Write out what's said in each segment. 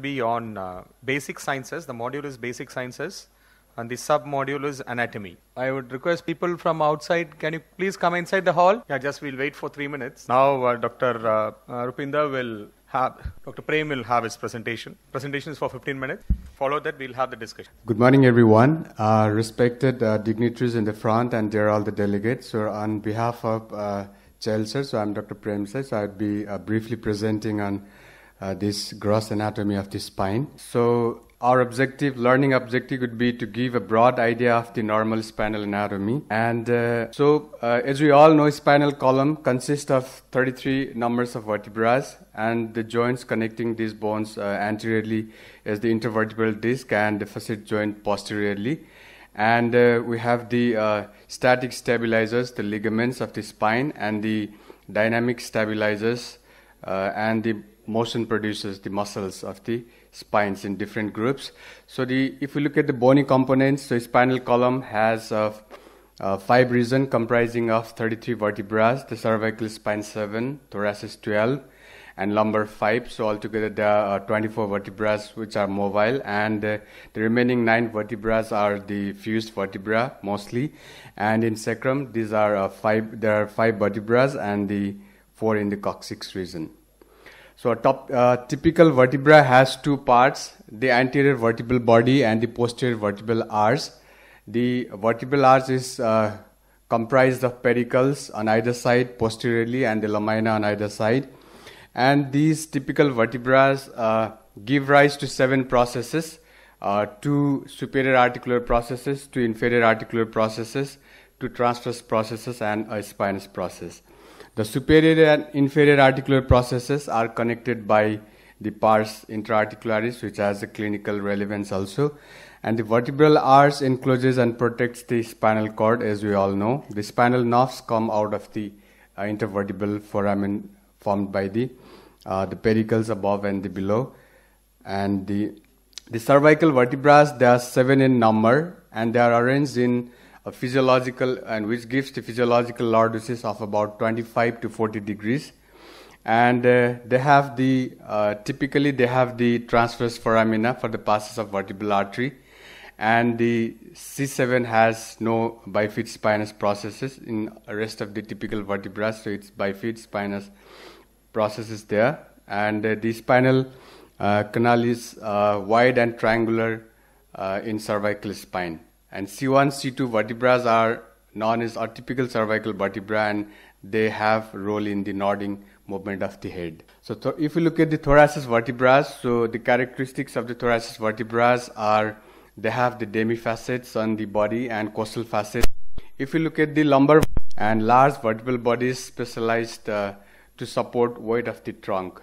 be on uh, basic sciences. The module is basic sciences, and the sub module is anatomy. I would request people from outside. Can you please come inside the hall? Yeah, just we'll wait for three minutes. Now, uh, Dr. Uh, uh, Rupinder will have Dr. Prem will have his presentation. Presentation is for 15 minutes. Follow that, we'll have the discussion. Good morning, everyone. Uh, respected uh, dignitaries in the front, and dear all the delegates. So, on behalf of uh, Chelsea, so I'm Dr. Prem Sir. So, I'd be uh, briefly presenting on uh, this gross anatomy of the spine. So, our objective, learning objective, would be to give a broad idea of the normal spinal anatomy. And uh, so, uh, as we all know, spinal column consists of 33 numbers of vertebrae, and the joints connecting these bones uh, anteriorly is the intervertebral disc and the facet joint posteriorly. And uh, we have the uh, static stabilizers, the ligaments of the spine, and the dynamic stabilizers, and the motion produces the muscles of the spines in different groups. So the if we look at the bony components, so spinal column has uh, uh, five regions comprising of 33 vertebrae, the cervical spine 7, thoracic 12, and lumbar 5. So altogether there are 24 vertebrae which are mobile and uh, the remaining 9 vertebrae are the fused vertebra mostly. And in sacrum these are uh, 5, there are 5 vertebrae and the 4 in the coccyx region. So a top, uh, typical vertebra has two parts, the anterior vertebral body and the posterior vertebral arch. The vertebral arch is uh, comprised of pedicles on either side posteriorly and the lamina on either side. And these typical vertebrae uh, give rise to seven processes, uh, two superior articular processes, two inferior articular processes, two transverse processes and a spinous process. The superior and inferior articular processes are connected by the pars interarticularis, which has a clinical relevance also. And the vertebral arch encloses and protects the spinal cord, as we all know. The spinal nerves come out of the uh, intervertebral foramen formed by the uh, the pedicles above and the below. And the the cervical vertebrae, there are seven in number, and they are arranged in a physiological and which gives the physiological lordosis of about 25 to 40 degrees. And uh, they have the uh, typically they have the transverse foramina for the passes of vertebral artery. And the C7 has no bifid spinous processes in rest of the typical vertebrae so it's bifid spinous processes there. And uh, the spinal uh, canal is uh, wide and triangular uh, in cervical spine and C1, C2 vertebrae are known as atypical cervical vertebrae and they have role in the nodding movement of the head. So th- if you look at the thoracic vertebrae, so the characteristics of the thoracic vertebrae are they have the demifacets on the body and costal facets. If you look at the lumbar and large vertebral bodies specialized uh, to support weight of the trunk.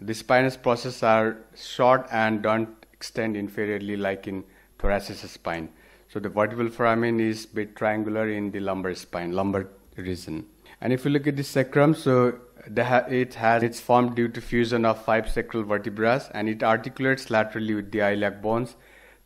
The spinous processes are short and don't extend inferiorly like in thoracic spine. So the vertebral foramen is bit triangular in the lumbar spine, lumbar region. And if you look at the sacrum, so it has it's formed due to fusion of five sacral vertebrae and it articulates laterally with the iliac bones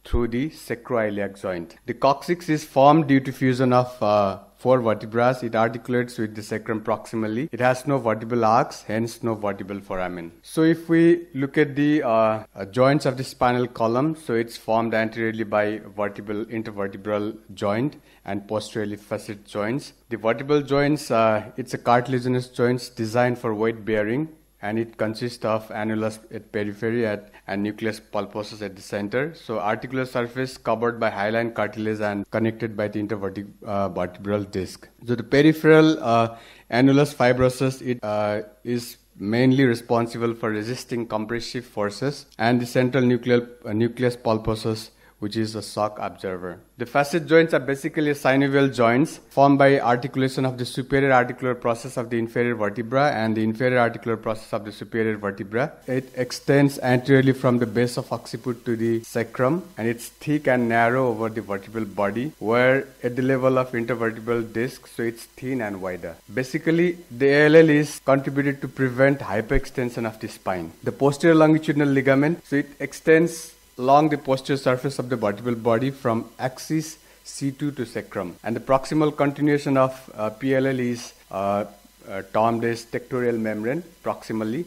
through the sacroiliac joint. The coccyx is formed due to fusion of uh, four vertebrae. It articulates with the sacrum proximally. It has no vertebral arcs, hence no vertebral foramen. So if we look at the uh, uh, joints of the spinal column, so it's formed anteriorly by vertebral intervertebral joint and posteriorly facet joints. The vertebral joints, uh, it's a cartilaginous joints designed for weight bearing and it consists of annulus at periphery at, and nucleus pulposus at the center. So articular surface covered by hyaline cartilage and connected by the intervertebral uh, disc. So the peripheral uh, annulus fibrosus it uh, is mainly responsible for resisting compressive forces and the central nuclear, uh, nucleus pulposus which is a shock observer. The facet joints are basically synovial joints formed by articulation of the superior articular process of the inferior vertebra and the inferior articular process of the superior vertebra. It extends anteriorly from the base of occiput to the sacrum and it's thick and narrow over the vertebral body where at the level of intervertebral disc so it's thin and wider. Basically the ALL is contributed to prevent hyperextension of the spine. The posterior longitudinal ligament so it extends along the posterior surface of the vertebral body from axis C2 to sacrum. And the proximal continuation of uh, PLL is uh, uh, termed as tectorial membrane proximally.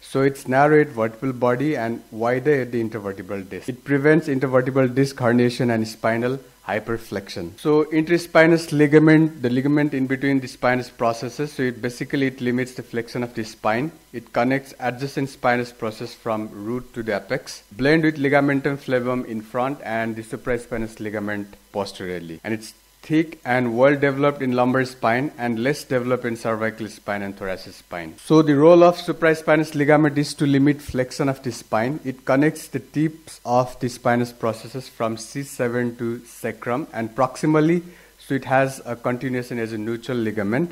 So it's narrow at vertebral body and wider at the intervertebral disc. It prevents intervertebral disc herniation and spinal hyperflexion. So interspinous ligament, the ligament in between the spinous processes, so it basically it limits the flexion of the spine. It connects adjacent spinous process from root to the apex. Blend with ligamentum flavum in front and the supraspinous ligament posteriorly. And it's thick and well developed in lumbar spine and less developed in cervical spine and thoracic spine. So the role of supraspinous ligament is to limit flexion of the spine. It connects the tips of the spinous processes from C7 to sacrum and proximally so it has a continuation as a nuchal ligament.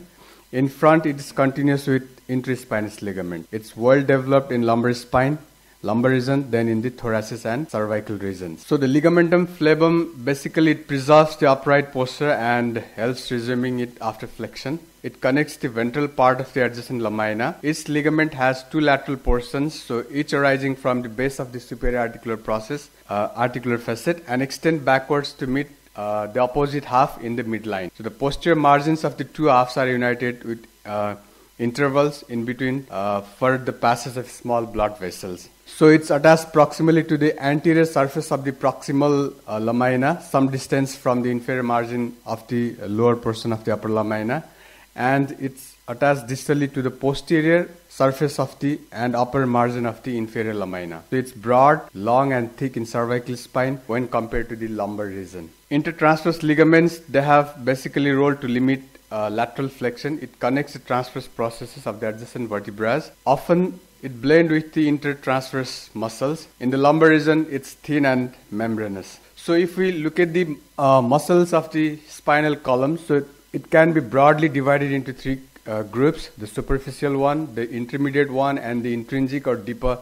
In front it is continuous with interspinous ligament. It's well developed in lumbar spine lumbar region then in the thoracic and cervical regions. So the ligamentum flavum basically it preserves the upright posture and helps resuming it after flexion. It connects the ventral part of the adjacent lamina. Each ligament has two lateral portions, so each arising from the base of the superior articular process, uh, articular facet, and extend backwards to meet uh, the opposite half in the midline. So the posterior margins of the two halves are united with uh, intervals in between uh, for the passage of small blood vessels. So it's attached proximally to the anterior surface of the proximal uh, lamina, some distance from the inferior margin of the lower portion of the upper lamina, and it's attached distally to the posterior surface of the and upper margin of the inferior lamina. So it's broad, long, and thick in cervical spine when compared to the lumbar region. Intertransverse ligaments they have basically role to limit uh, lateral flexion. It connects the transverse processes of the adjacent vertebrae. Often it blends with the intertransverse muscles. In the lumbar region, it's thin and membranous. So if we look at the uh, muscles of the spinal column, so it can be broadly divided into three uh, groups: the superficial one, the intermediate one, and the intrinsic or deeper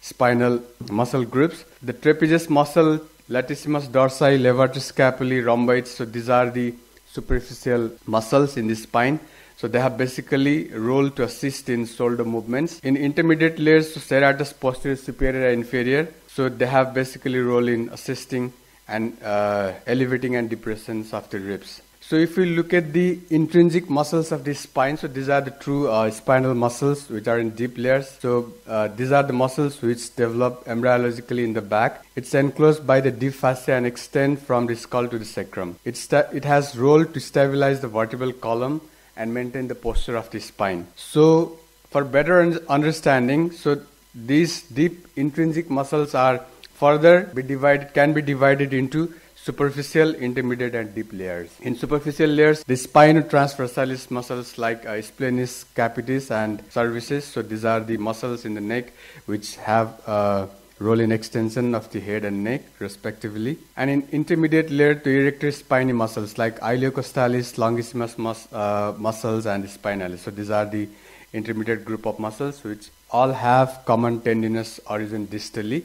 spinal muscle groups. The trapezius muscle, latissimus dorsi, levator scapulae, rhomboids. So these are the superficial muscles in the spine. So they have basically role to assist in shoulder movements. In intermediate layers, so serratus posterior, superior, and inferior. So they have basically role in assisting and uh, elevating and depressions of the ribs. So if we look at the intrinsic muscles of the spine, so these are the true uh, spinal muscles which are in deep layers. So uh, these are the muscles which develop embryologically in the back. It's enclosed by the deep fascia and extend from the skull to the sacrum. It, it has role to stabilize the vertebral column and maintain the posture of the spine. So for better understanding, so these deep intrinsic muscles are further be divided can be divided into superficial, intermediate, and deep layers. In superficial layers, the spinotransversalis muscles like uh, splenius capitis and cervicis. So these are the muscles in the neck which have uh, role in extension of the head and neck, respectively. And in intermediate layer, the erector spinae muscles like iliocostalis, longissimus mus- uh, muscles, and spinalis. So these are the intermediate group of muscles which all have common tendinous origin distally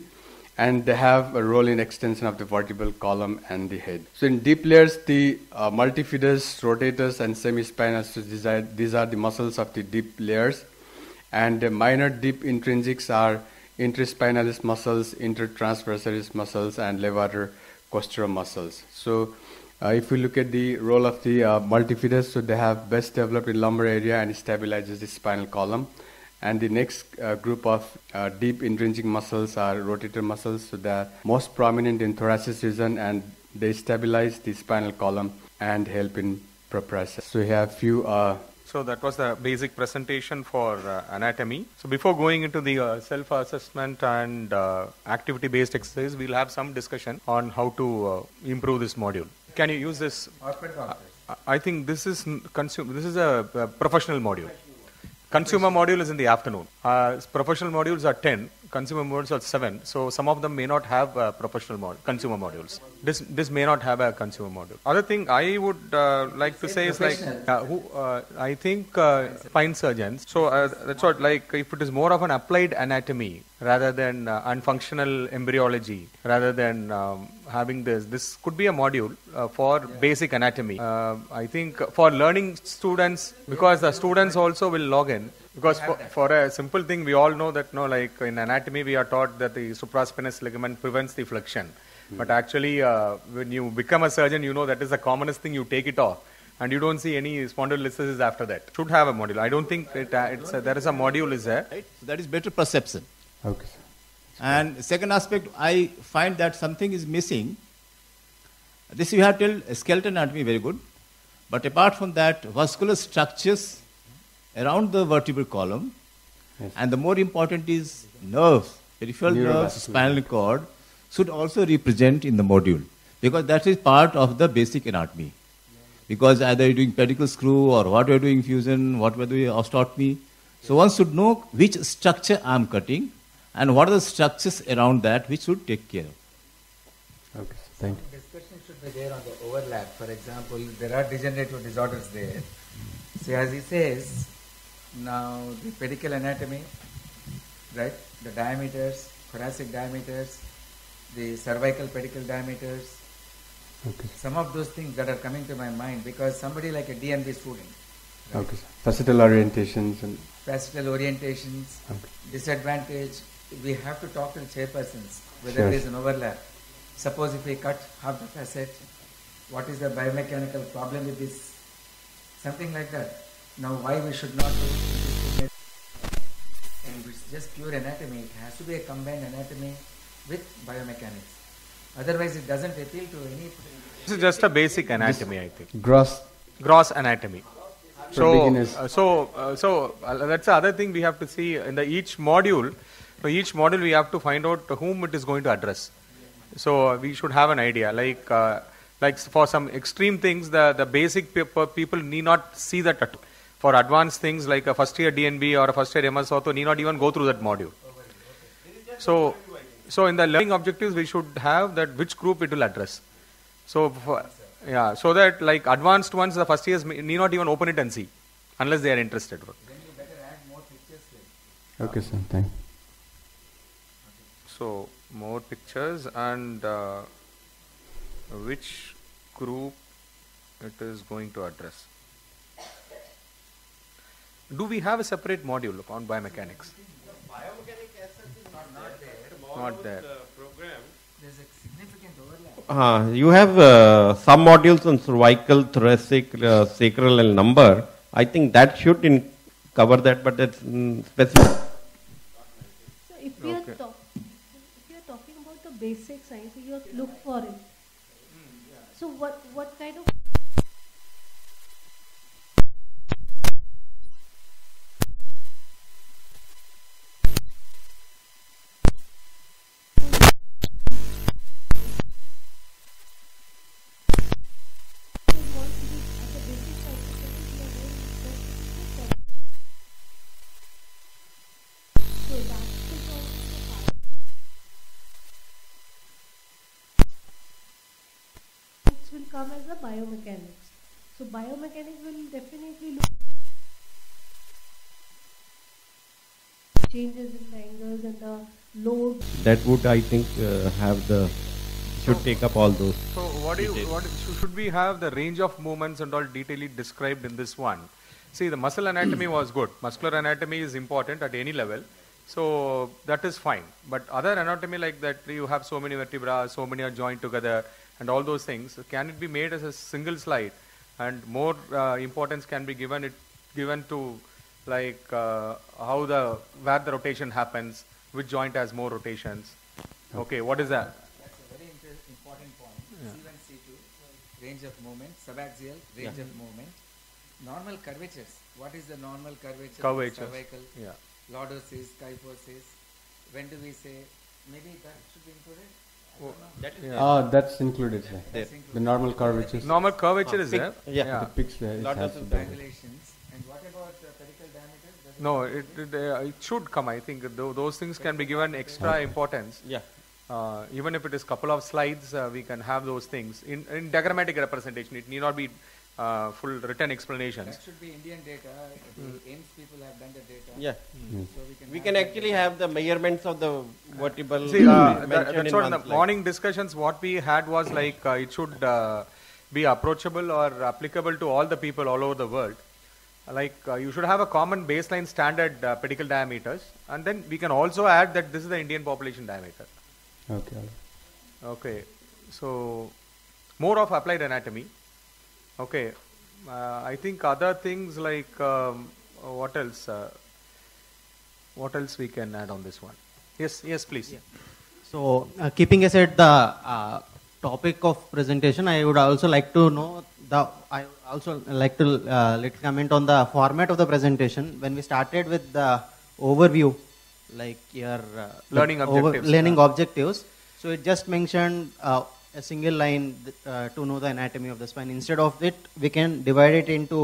and they have a role in extension of the vertebral column and the head. So in deep layers, the uh, multifidus, rotators, and semispinal, so these are, these are the muscles of the deep layers. And the minor deep intrinsics are interspinalis muscles, intertransversalis muscles, and levator costorum muscles. So uh, if we look at the role of the uh, multifidus, so they have best developed in lumbar area and stabilizes the spinal column. And the next uh, group of uh, deep intrinsic muscles are rotator muscles. So they are most prominent in thoracic region and they stabilize the spinal column and help in proprioception. So we have few. Uh, so that was the basic presentation for uh, anatomy. So before going into the uh, self-assessment and uh, activity-based exercise, we'll have some discussion on how to improve this module. Can you use this? I think this is consume. This is a, a professional module. Consumer module is in the afternoon. Uh, professional modules are 10, consumer modules are 7. So some of them may not have uh, professional mod- consumer modules. This this may not have a consumer module. Other thing I would uh, like to say is like uh, who uh, I think uh, spine surgeons. So that's what like if it is more of an applied anatomy rather than uh, unfunctional embryology, rather than um, having this. This could be a module uh, for yeah. basic anatomy. Uh, I think for learning students, because the students also will log in. Because for, for, a simple thing, we all know that no, like in anatomy, we are taught that the supraspinous ligament prevents the flexion. Mm-hmm. But actually, uh, when you become a surgeon, you know that is the commonest thing. You take it off and you don't see any spondylolisthesis after that. Should have a module. I don't think it, uh, it's a, there is a module is there. Right? So that is better perception. Okay. And second aspect, I find that something is missing. This you have tell skeletal anatomy very good, but apart from that, vascular structures around the vertebral column, Yes. and the more important is nerves, peripheral nerves, spinal cord, should also represent in the module because that is part of the basic anatomy. Because either you're doing pedicle screw or what you're doing fusion, what we're doing osteotomy. So one should know which structure I'm cutting and what are the structures around that which should take care of. Okay. Thank you. Discussion should be there on the overlap. For example, there are degenerative disorders there. So as he says, now the pedicle anatomy, right? The diameters, thoracic diameters, the cervical pedicle diameters, Okay, some of those things that are coming to my mind because somebody like a DNB student, Okay. Facetal orientations and facetal orientations, okay. disadvantage, we have to talk to the chairpersons whether Sure. there is an overlap. Suppose if we cut half the facet, what is the biomechanical problem with this? Something like that. Now, why we should not do this? And it's just pure anatomy. It has to be a combined anatomy with biomechanics. Otherwise, it doesn't appeal to any. This is just a basic anatomy, I think. Gross. Gross anatomy. So, uh, so, uh, so uh, that's the other thing we have to see in the each module. For each module, we have to find out whom it is going to address. So uh, we should have an idea. Like, uh, like for some extreme things, the the basic pe- people need not see that. At for advanced things like a first year DNB or a first year MS Ortho, need not even go through that module. So, so in the learning objectives, we should have that which group it will address. So, for, yeah, so that like advanced ones, the first years need not even open it and see, unless they are interested. Then you better add more pictures. Okay, sir. Thank you. So, more pictures and uh, which group it is going to address. Do we have a separate module on biomechanics? Not there. There's a significant overlap. Uh, you have uh, some modules on cervical, thoracic, uh, sacral, and lumbar. I think that should in cover that, but it's mm, specific. So if you are Okay. talk, if you are talking about the basic science, you have to look for it. So what what kind of It will come as a biomechanics. So biomechanics will definitely look changes in the angles and the load. That would, I think, uh, have the should take up all those. So, what do you, what, should- should we have the range of movements and all detailedly described in this one? See, the muscle anatomy was good. Muscular anatomy is important at any level. So, that is fine. But other anatomy like that, you have so many vertebrae, so many are joined together, and all those things, can it be made as a single slide? And more uh, importance can be given it given to like uh, how the where the rotation happens, which joint has more rotations. Okay, what is that? That's a very important point. C1, C2, range of movement, subaxial, range of movement. Normal curvatures. What is the normal curvature? of the Curvatures. Cervical, Yeah. lordosis, kyphosis. When do we say, maybe that should be included? I Oh, don't. Yeah. Ah, that's included, sir. That's The normal curvatures. Normal curvature Ah, is pic- there. yeah. The pics there, it Lot of to. Triangulations. And what about uh, pedicle diameter? Does No, it, it, uh, it should come. I think tho- those things can be given extra importance. Yeah. Uh, even if it is couple of slides, uh, we can have those things in, in diagrammatic representation. It need not be uh, full written explanations. That should be Indian data. The AIIMS people have done the data. Yeah. So we can, We have can actually data. have the measurements of the vertebral See, uh, that, that's in what in the slide. morning discussions. What we had was like uh, it should uh, be approachable or applicable to all the people all over the world. Like uh, you should have a common baseline standard uh, pedicle diameters, and then we can also add that this is the Indian population diameter. Okay. Okay, so more of applied anatomy. Okay, Uh, I think other things like um, uh, what else? Uh, what else we can add on this one? Yes, yes, please. So, uh, keeping aside the uh, topic of presentation, I would also like to know the. I also like to uh, let comment on the format of the presentation. When we started with the overview, like your uh, Learning objectives, learning yeah. objectives. So it just mentioned uh, a single line uh, to know the anatomy of the spine. Instead of it, we can divide it into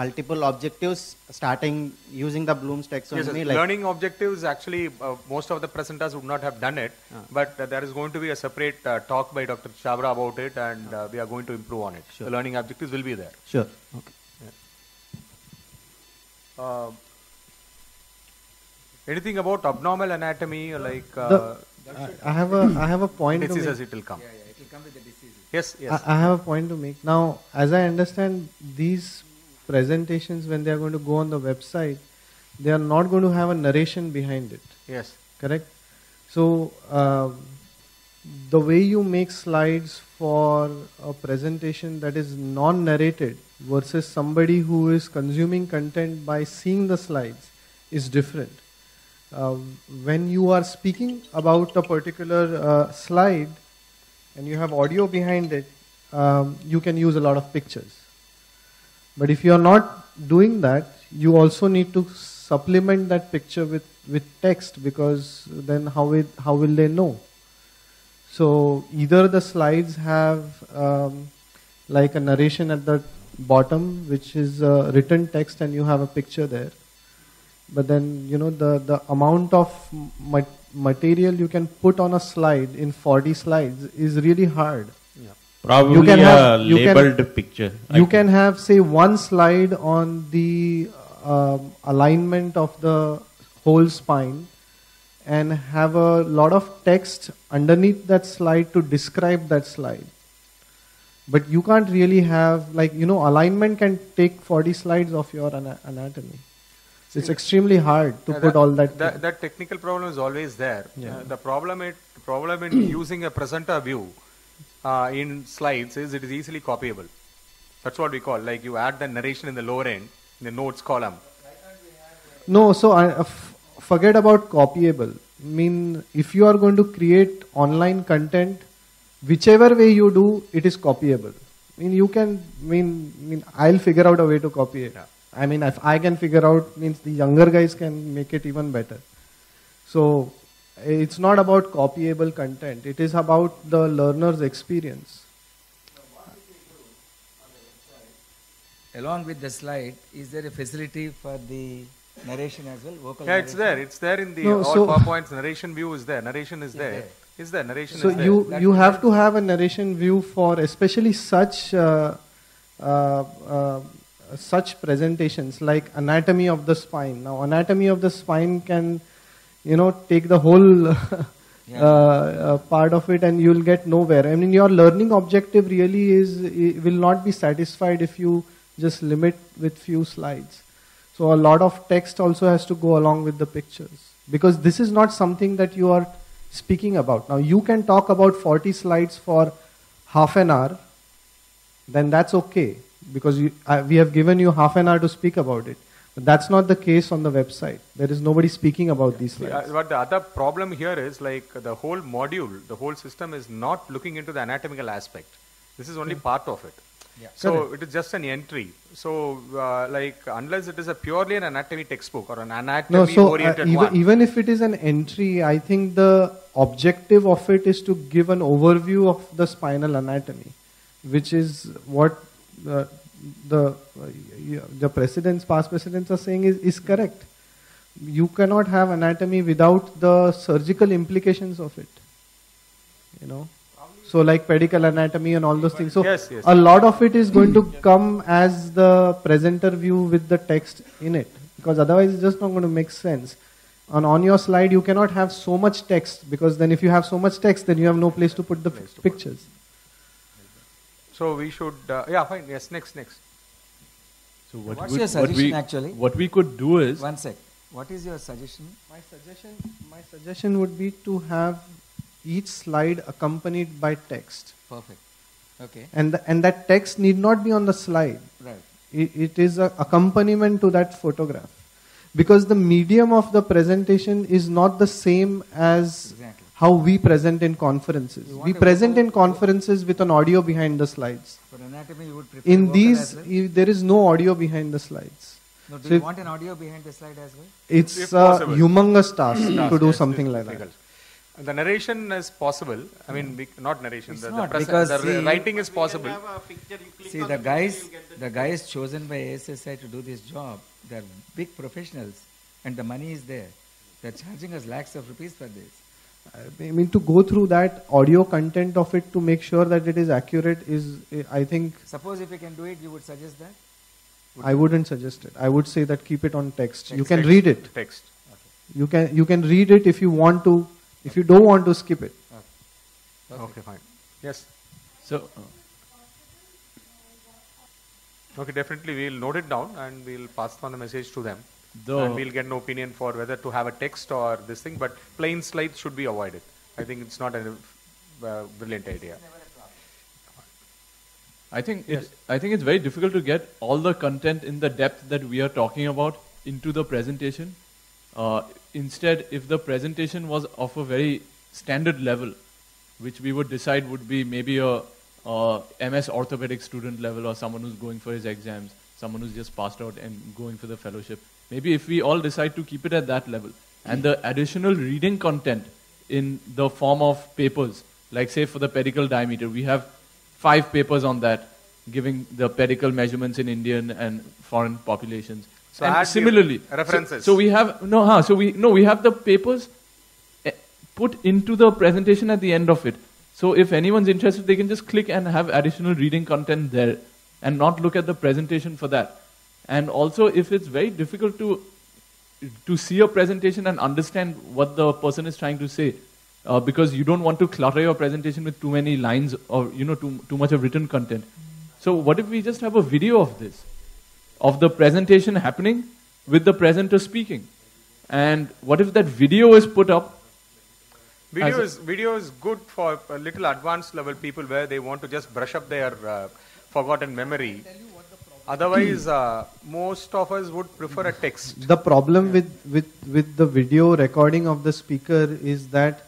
multiple objectives, starting using the Bloom's taxonomy. yes. like learning objectives actually uh, most of the presenters would not have done it, but uh, there is going to be a separate uh, talk by Dr. Chabra about it, and uh, we are going to improve on it. Sure. The learning objectives will be there. sure. Okay. Uh, anything about abnormal anatomy, like uh, The- I I have a I have a point to diseases, make. it will come. Yeah, yeah, it will come with the diseases. Yes, yes. I, I have a point to make. Now, as I understand, these presentations when they are going to go on the website, they are not going to have a narration behind it. yes. Correct. So, um, the way you make slides for a presentation that is non-narrated versus somebody who is consuming content by seeing the slides is different. Uh, when you are speaking about a particular uh, slide and you have audio behind it, um, you can use a lot of pictures. But if you are not doing that, you also need to supplement that picture with, with text because then how will, how will they know? So either the slides have um, like a narration at the bottom, which is written text, and you have a picture there. But then you know the the amount of material you can put on a slide in 40 slides is really hard. Probably You can a have- you can- labeled picture. You can have say one slide on the um, alignment of the whole spine and have a lot of text underneath that slide to describe that slide. But you can't really have like you know alignment can take 40 slides of your ana- anatomy. It's extremely hard to Yeah, put all that. that, that technical problem is always there. Yeah. Uh, the problem it problem in using a presenter view uh, in slides is it is easily copyable. That's what we call like you add the narration in the lower end in the notes column. No, so I, uh, f- forget about copyable. I mean, if you are going to create online content, whichever way you do, it is copyable. I mean, you can. I mean, I mean, I'll figure out a way to copy it. I mean, if I can figure out, means the younger guys can make it even better. So, it's not about copyable content. It is about the learner's experience. Along with the slide, is there a facility for the narration as well? Vocal Yeah, it's narration? there. It's there in the No, all so- PowerPoints. Narration view is there. Narration is there. there. Is there? Narration So is there. you That you have to have a narration view for especially such uh, uh, uh, such presentations like anatomy of the spine. Now anatomy of the spine can you know take the whole uh, uh, part of it and you'll get nowhere. I mean your learning objective really is will not be satisfied if you just limit with few slides. So a lot of text also has to go along with the pictures because this is not something that you are speaking about. Now you can talk about 40 slides for half an hour, then that's okay because you, uh, we have given you half an hour to speak about it. But that's not the case on the website. There is nobody speaking about these See, uh, slides. but the other problem here is like the whole module, the whole system is not looking into the anatomical aspect. This is only part of it. Yeah. So it is just an entry. So uh, like unless it is a purely an anatomy textbook or an No, anatomy so uh, oriented even, one. even if it is an entry, I think the objective of it is to give an overview of the spinal anatomy, which is what uh, the uh, the presidents, past presidents are saying is, is correct. You cannot have anatomy without the surgical implications of it. You know, so like pedicle anatomy and all those things. So Yes, yes. a lot of it is going to come as the presenter view with the text in it because otherwise it's just not going to make sense on on your slide you cannot have so much text because then if you have so much text then you have no place to put the Place to put. pictures So we should, uh, yeah, fine. Yes, next, next. So what, What's would- your what we, actually? What we could do is One sec. What is your suggestion? my suggestion my suggestion would be to have each slide accompanied by text Perfect. Okay. and the, and that text need not be on the slide Right. It, it is a accompaniment to that photograph. Because the medium of the presentation is not the same as Exactly. How we present in conferences. We present in conferences with an audio behind the slides. For anatomy, you would prefer In these, as well? there is no audio behind the slides. No, do so you want an audio behind the slide as well? It's If a possible. humongous task Task, to do yes, something it's like that. The narration is possible. I mean, we, not narration. It's the, not, the, because the see- writing is possible. See, the guys, the guys chosen by ASSI to do this job, they're big professionals, and the money is there. They're charging us lakhs of rupees for this. I mean, to go through that audio content of it to make sure that it is accurate is, I think, Suppose if you can do it, you would suggest that? I wouldn't suggest it. I would say that keep it on text. You can Text. read it. Text. You can you can read it if you want to. If you don't want to, skip it. Okay, fine. Yes. So, uh, Okay, definitely we'll note it down and we'll pass on the message to them. The- and we'll get an opinion for whether to have a text or this thing, but plain slides should be avoided. I think it's not a uh, brilliant idea. I think Yes. it, I think it's very difficult to get all the content in the depth that we are talking about into the presentation. Uh, instead, if the presentation was of a very standard level, which we would decide would be maybe a uh, MS orthopedic student level or someone who's going for his exams, someone who's just passed out and going for the fellowship. Maybe if we all decide to keep it at that level, and the additional reading content in the form of papers, like say for the pedicle diameter, we have five papers on that, giving the pedicle measurements in Indian and foreign populations. So and similarly, so- references. So, we have no, huh, so we no, we have the papers eh, put into the presentation at the end of it. So if anyone's interested, they can just click and have additional reading content there, and not look at the presentation for that. And also, if it's very difficult to to see a presentation and understand what the person is trying to say, uh, because you don't want to clutter your presentation with too many lines or you know too too much of written content. So what if we just have a video of this, of the presentation happening with the presenter speaking, and what if that video is put up? Video As is video is good for a little advanced level people where they want to just brush up their uh, forgotten memory. Otherwise, uh, most of us would prefer a text. The problem with, with, with the video recording of the speaker is that,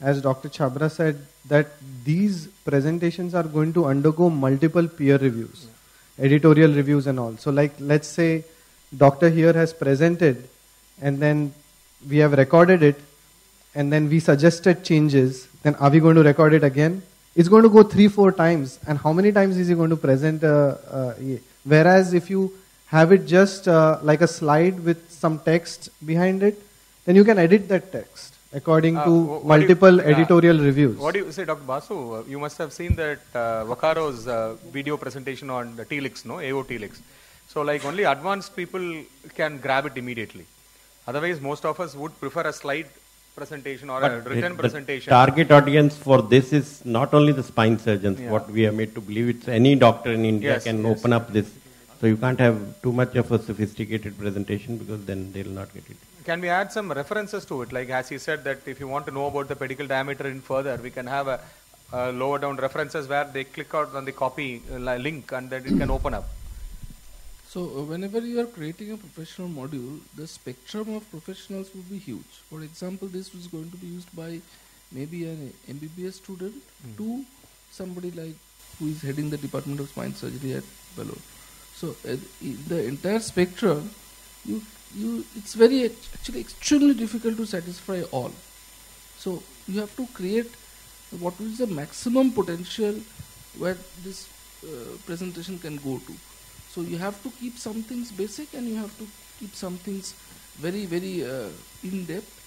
as Dr. Chabra said, that these presentations are going to undergo multiple peer reviews, editorial reviews, and all. So, like, let's say doctor here has presented, and then we have recorded it, and then we suggested changes. Then, are we going to record it again? It's going to go three, four times. And how many times is he going to present? Uh, uh, whereas if you have it just uh, like a slide with some text behind it, then you can edit that text according Uh, to do you- multiple yeah. editorial reviews. What do you say, Dr. Basu? You must have seen that uh, Vaccaro's uh, video presentation on the TLICS, no? AO. So, like, only advanced people can grab it immediately. Otherwise, most of us would prefer a slide presentation or a written presentation. target audience for this is not only the spine surgeons. Yeah. What we are made to believe, it's any doctor in India Yes, can yes. open up this. So you can't have too much of a sophisticated presentation because then they'll not get it. Can we add some references to it? Like as he said that if you want to know about the pedicle diameter in further, we can have a, a lower down references where they click out on the copy uh, link and then it can open up. So uh, whenever you are creating a professional module, the spectrum of professionals will be huge. For example, this was going to be used by maybe an MBBS student to somebody like who is heading the Department of Spine Surgery at Vellore. So uh, the entire spectrum, you you it's very actually extremely difficult to satisfy all. So you have to create what is the maximum potential where this uh, presentation can go to. So you have to keep some things basic and you have to keep some things very, very uh, in depth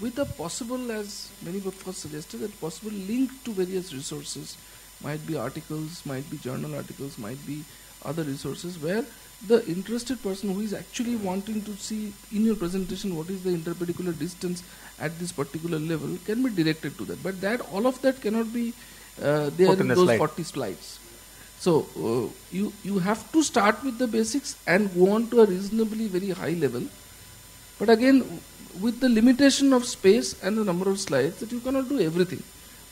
with a possible, as many of us suggested, a possible link to various resources. Might be articles, might be journal articles, might be other resources where the interested person who is actually wanting to see in your presentation what is the interpedicular distance at this particular level can be directed to that. But that all of that cannot be uh, there Put in those slide. 40 slides. So uh, you you have to start with the basics and go on to a reasonably very high level. But again, with the limitation of space and the number of slides, that you cannot do everything.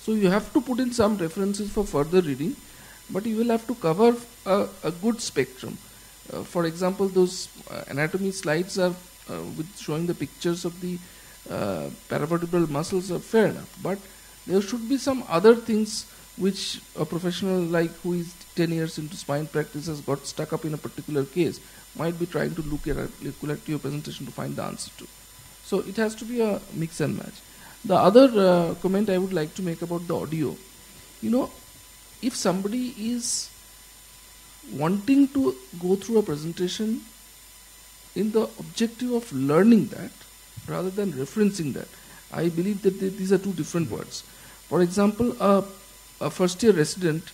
So you have to put in some references for further reading, but you will have to cover a, a good spectrum. uh, for example, those uh, anatomy slides are uh, with showing the pictures of the uh, paravertebral muscles are fair enough, but there should be some other things which a professional like who is 10 years into spine practice has got stuck up in a particular case might be trying to look at a your presentation to find the answer to. So it has to be a mix and match. The other uh, comment I would like to make about the audio, you know, if somebody is wanting to go through a presentation in the objective of learning that rather than referencing that, I believe that th- these are two different words. For example, a, a first year resident,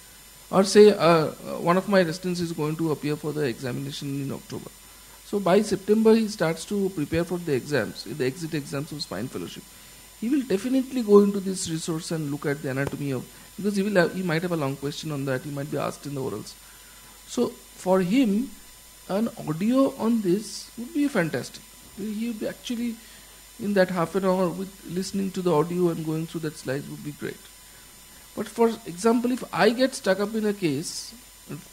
or say uh, one of my residents is going to appear for the examination in October. So by September, he starts to prepare for the exams, the exit exams of spine fellowship. He will definitely go into this resource and look at the anatomy of because he will have, he might have a long question on that. He might be asked in the orals. So for him, an audio on this would be fantastic. He would be actually in that half an hour with listening to the audio and going through that slides would be great. But for example, if I get stuck up in a case,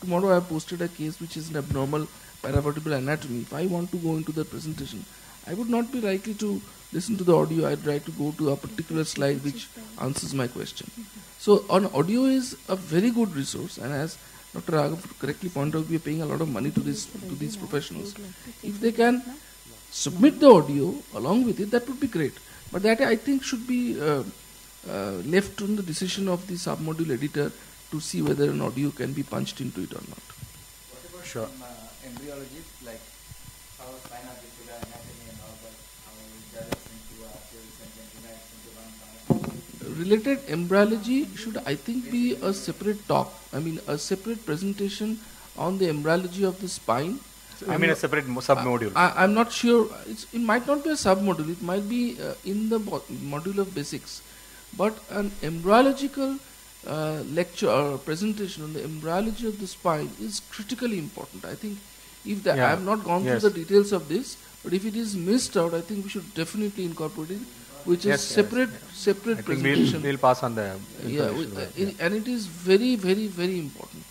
tomorrow I have posted a case which is an abnormal paravertebral anatomy, if I want to go into the presentation, I would not be likely to listen to the audio. I'd try to go to a particular slide which answers my question. So, on audio is a very good resource, and as Dr. Raghav correctly pointed out, we are paying a lot of money to this to these professionals. If they can submit the audio along with it, that would be great. But that I think should be uh, left on the decision of the submodule editor to see whether an audio can be punched into it or not. Sure. From, uh, embryology, like how spina bifida, anatomy and all that, how it develops into arteries and then unites into one part. Related embryology should, I think, be a separate talk. I mean, a separate presentation on the embryology of the spine. I I'm mean a separate mo- sub-module. I, I'm not sure. It's, it might not be a sub-module. It might be uh, in the bo- module of basics. But an embryological uh, lecture or presentation on the embryology of the spine is critically important. I think if the, I have not gone Yes. through the details of this, but if it is missed out, I think we should definitely incorporate it, which is Yes, yes, separate I separate think we'll, presentation. we'll pass on the yeah, to uh, that, yeah. it- and it is very, very, very important.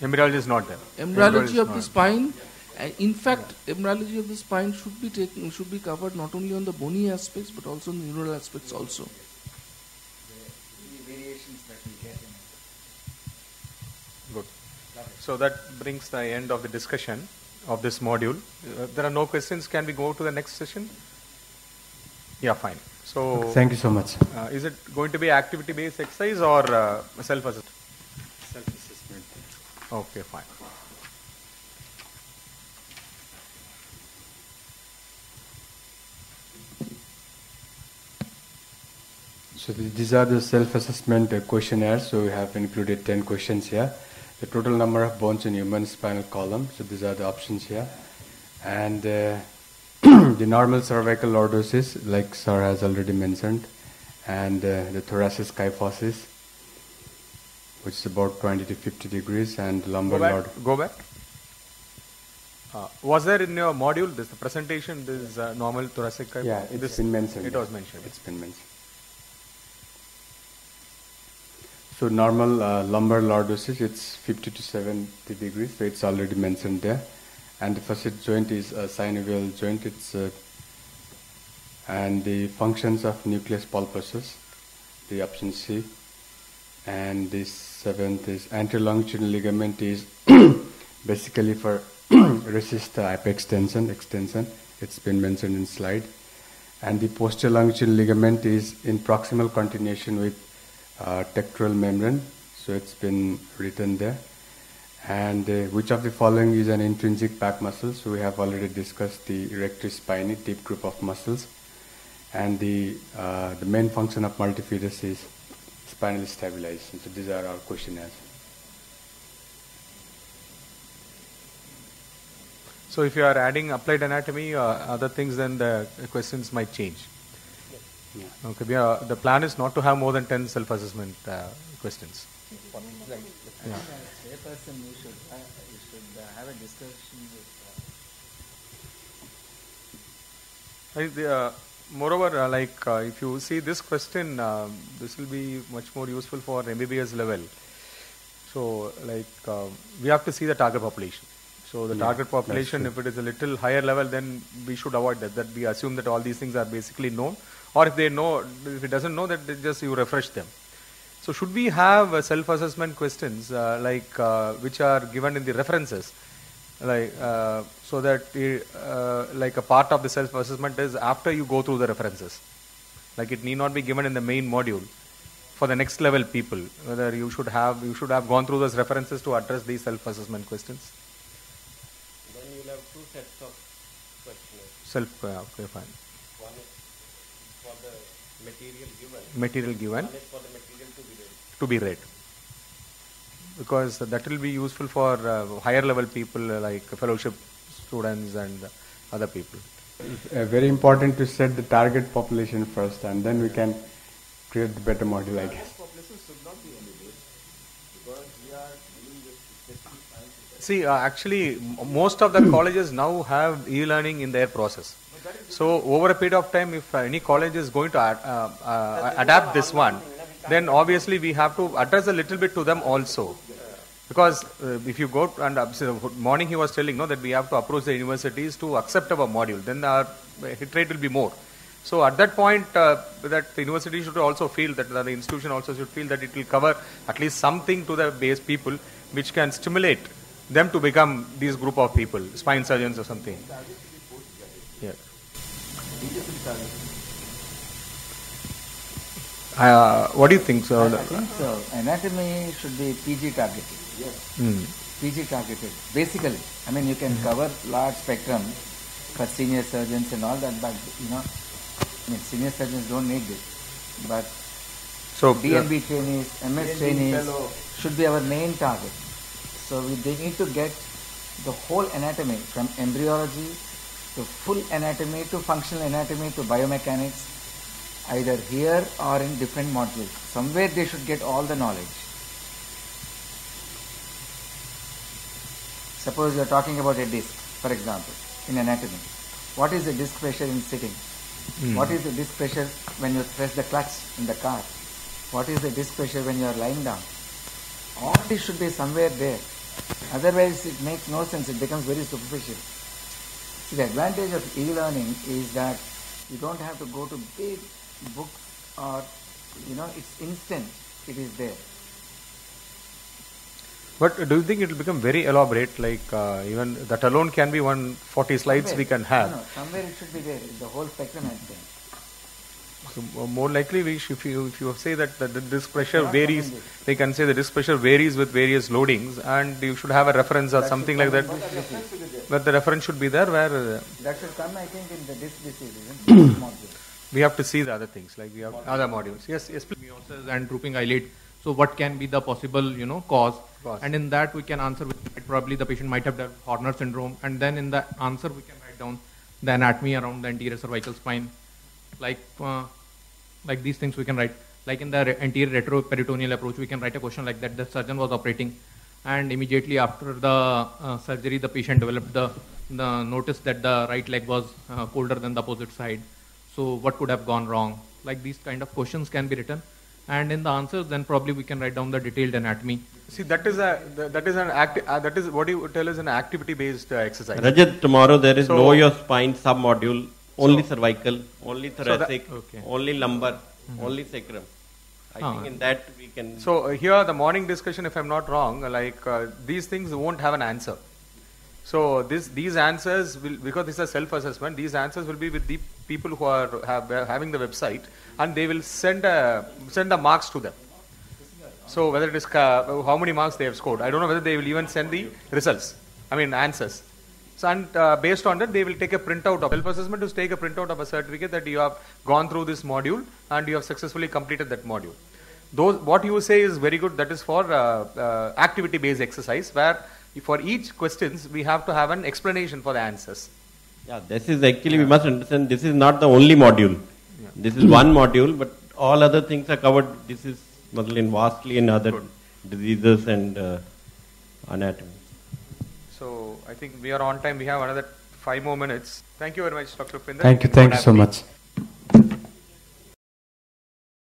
Embryology is not there. embryology of the spine and in fact embryology of the spine should be taken should be covered not only on the bony aspects but also on the neural aspects also The variations that we get in it. Good. So that brings the end of the discussion of this module. Uh, there are no questions. Can we go to the next session? Yeah, fine. So, Thank you so much. uh, is it going to be activity-based exercise or uh, self-assessment? Self-assessment. Okay, fine. So these are the self-assessment questionnaires. So we have included 10 questions here. The total number of bones in human spinal column. So these are the options here. And uh, the normal cervical lordosis, like Sir has already mentioned, and uh, the thoracic kyphosis, which is about 20 to 50 degrees, and lumbar Go lord. Go back. Uh, was there in your module this the presentation this uh, normal thoracic kyphosis? Yeah, it's this, been mentioned. It was mentioned. It's been mentioned. So normal uh, lumbar lordosis, it's 50 to 70 degrees, so it's already mentioned there. And the facet joint is a synovial joint. It's uh, and the functions of nucleus pulposus, the option C. And the seventh is anterolongitudinal ligament is basically for resist the hyperextension, extension. It's been mentioned in slide. And the posterior longitudinal ligament is in proximal continuation with uh, tectorial membrane. So it's been written there. And uh, which of the following is an intrinsic back muscle? So we have already discussed the erector spinae, deep group of muscles. And the, uh, the main function of multifidus is spinal stabilization. So these are our questionnaires. So if you are adding applied anatomy, or other things, then the questions might change. Yeah. Okay, we the plan is not to have more than 10 self-assessment uh, questions. Yeah. As a layperson, you should, uh, you should uh, have a discussion with uh, I the, uh, moreover, uh, like uh, if you see this question, um, this will be much more useful for MBBS level. So, like uh, we have to see the target population. So the Yeah, target population, if it is a little higher level, then we should avoid that. That we assume that all these things are basically known, or if they know, if it doesn't know, that they just you refresh them. So should we have uh, self-assessment questions uh, like uh, which are given in the references, like uh, so that uh, like a part of the self-assessment is after you go through the references, like it need not be given in the main module for the next level people. Whether you should have you should have gone through those references to address these self-assessment questions. Then you'll have two sets of questionnaires. Self, uh, okay, fine. One is for the material given. Material given. One is for the material to be read. to be read because that will be useful for uh, higher level people uh, like fellowship students and other people It's uh, very important to set the target population first, and then we can create the better module, I guess. see uh, actually m- most of the colleges now have e-learning in their process so over a period of time if uh, any college is going to ad, uh, uh, adapt this one then obviously we have to address a little bit to them also. Because uh, if you go and uh, morning he was telling no that we have to approach the universities to accept our module then our hit rate will be more. So at that point uh, that the university should also feel that the institution also should feel that it will cover at least something to the base people which can stimulate them to become these group of people spine surgeons or something uh, what do you think sir I think so. Anatomy should be PG targeted. Hmm. PG targeted. Basically, I mean, you can cover large spectrum for senior surgeons and all that, but you know, I mean, senior surgeons don't need this. But So, DNB trainees, MS DNB trainees fellow. should be our main target. So we, they need to get the whole anatomy from embryology to full anatomy to functional anatomy to biomechanics either here or in different modules. Somewhere they should get all the knowledge. Suppose you are talking about a disc, for example, in anatomy. What is the disc pressure in sitting? Hmm. What is the disc pressure when you press the clutch in the car? What is the disc pressure when you are lying down? All this should be somewhere there. Otherwise, it makes no sense. It becomes very superficial. The advantage of e-learning is that you don't have to go to big books or, you know, it's instant. It is there. But do you think it will become very elaborate? Like uh, even that alone can be one forty slides Somewhere. we can have. No, no, somewhere it should be there. The whole spectrum has been. So more likely, we if you if you say that the, the disk pressure Not varies, they can say the disk pressure varies with various loadings, and you should have a reference or That something like that. in this disease. But the reference should be there where uh, That should come, I think, in the disc disease, isn't it? We have to see the other things, like we have other modules. Yes, yes, please. miosis and drooping eyelid. So what can be the possible, you know, cause? Cause. And in that we can answer with probably the patient might have developed Horner syndrome, and then in the answer we can write down the anatomy around the anterior cervical spine, like uh, like these things we can write. Like in the re- anterior retroperitoneal approach, we can write a question like that. The surgeon was operating, and immediately after the uh, surgery, the patient developed the the notice that the right leg was uh, colder than the opposite side. So what could have gone wrong? Like these kind of questions can be written, and in the answers, then probably we can write down the detailed anatomy. See, that is a that is an acti- uh, that is what you tell is an activity-based uh, exercise. Rajat, tomorrow there is So- know your spine sub-module, only cervical, only So that- thoracic, okay. only lumbar, only sacrum. I Ah. think in that we can. So uh, here the morning discussion, if I'm not wrong, uh, like uh, these things won't have an answer. So this these answers will because this is a self-assessment. These answers will be with the people who are have, uh, having the website, and they will send a, send the marks to them. So whether it is ca- how many marks they have scored, I don't know whether they will even send the results. I mean answers. So and uh, based on that, they will take a printout of self-assessment to take a printout of a certificate that you have gone through this module and you have successfully completed that module. Those what you say is very good. That is for uh, uh, activity-based exercise where for each questions we have to have an explanation for the answers. Yeah, this is actually, we must understand, this is not the only module. This is one module, but all other things are covered. This is in vastly in other diseases and uh, anatomy. I think we are on time. We have another five more minutes. Thank you very much, Dr. Pinder. Thank you, thank you so much.